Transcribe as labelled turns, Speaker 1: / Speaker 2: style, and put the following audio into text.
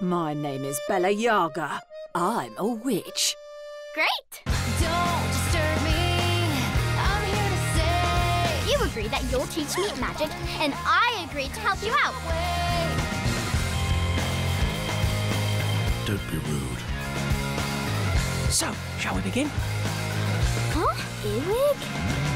Speaker 1: My name is Bella Yaga. I'm a witch.
Speaker 2: Great! You agree that you'll teach me magic, and I agree to help you out.
Speaker 3: Don't be rude.
Speaker 4: So, shall we begin?
Speaker 2: Huh? Earwig?